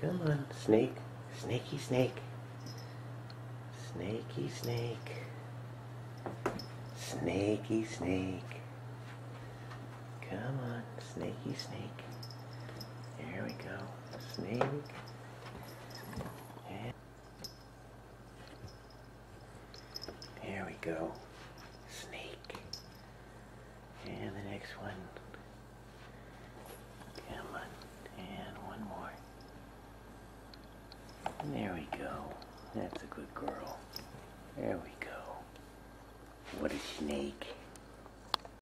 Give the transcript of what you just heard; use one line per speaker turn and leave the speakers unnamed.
Come on, snake. Snaky snake. Snaky snake. Snaky snake. Come on, snaky snake. There we go. Snake. There we go. Snake. And the next one. Come on. And one more. There we go. That's a good girl. There we go. What a snake.